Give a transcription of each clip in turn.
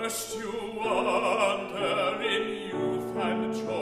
As you wander in youth and joy,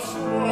说